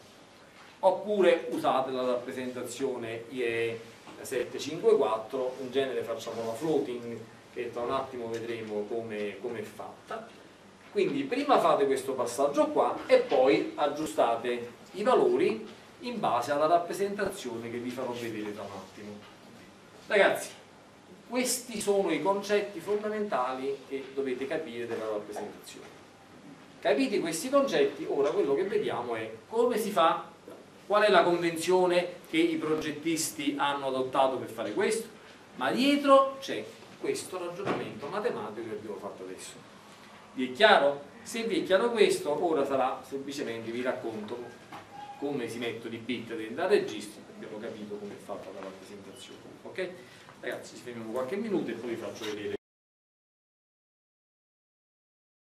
oppure usate la rappresentazione IE 754 in genere facciamo la floating che tra un attimo vedremo come, come è fatta quindi prima fate questo passaggio qua e poi aggiustate i valori in base alla rappresentazione che vi farò vedere tra un attimo. Ragazzi, questi sono i concetti fondamentali che dovete capire della rappresentazione. Capiti questi concetti, ora quello che vediamo è come si fa, qual è la convenzione che i progettisti hanno adottato per fare questo, ma dietro c'è questo ragionamento matematico che abbiamo fatto adesso. Vi è chiaro? Se vi è chiaro questo, ora sarà semplicemente vi racconto come si mettono i bit al registro abbiamo capito come è fatta la rappresentazione ok? ragazzi ci fermiamo qualche minuto e poi vi faccio vedere